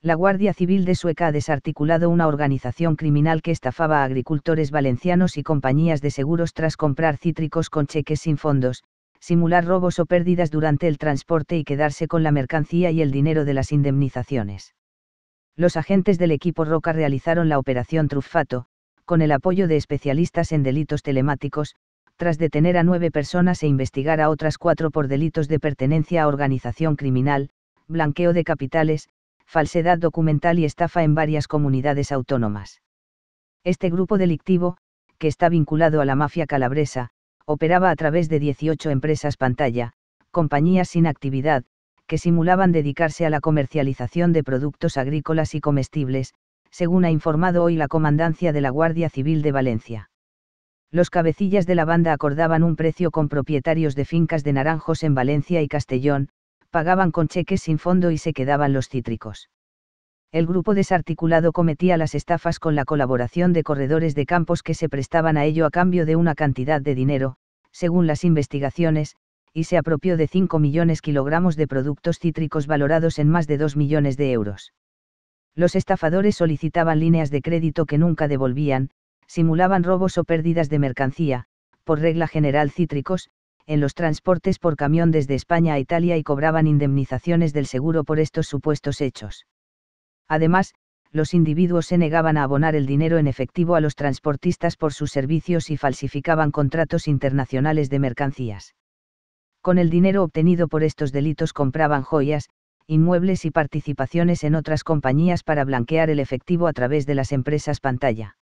La Guardia Civil de Sueca ha desarticulado una organización criminal que estafaba a agricultores valencianos y compañías de seguros tras comprar cítricos con cheques sin fondos, simular robos o pérdidas durante el transporte y quedarse con la mercancía y el dinero de las indemnizaciones. Los agentes del equipo Roca realizaron la operación Truffato, con el apoyo de especialistas en delitos telemáticos, tras detener a nueve personas e investigar a otras cuatro por delitos de pertenencia a organización criminal, blanqueo de capitales, falsedad documental y estafa en varias comunidades autónomas. Este grupo delictivo, que está vinculado a la mafia calabresa, operaba a través de 18 empresas pantalla, compañías sin actividad, que simulaban dedicarse a la comercialización de productos agrícolas y comestibles, según ha informado hoy la Comandancia de la Guardia Civil de Valencia. Los cabecillas de la banda acordaban un precio con propietarios de fincas de naranjos en Valencia y Castellón, pagaban con cheques sin fondo y se quedaban los cítricos. El grupo desarticulado cometía las estafas con la colaboración de corredores de campos que se prestaban a ello a cambio de una cantidad de dinero, según las investigaciones, y se apropió de 5 millones kilogramos de productos cítricos valorados en más de 2 millones de euros. Los estafadores solicitaban líneas de crédito que nunca devolvían, simulaban robos o pérdidas de mercancía, por regla general cítricos, en los transportes por camión desde España a Italia y cobraban indemnizaciones del seguro por estos supuestos hechos. Además, los individuos se negaban a abonar el dinero en efectivo a los transportistas por sus servicios y falsificaban contratos internacionales de mercancías. Con el dinero obtenido por estos delitos compraban joyas, inmuebles y participaciones en otras compañías para blanquear el efectivo a través de las empresas pantalla.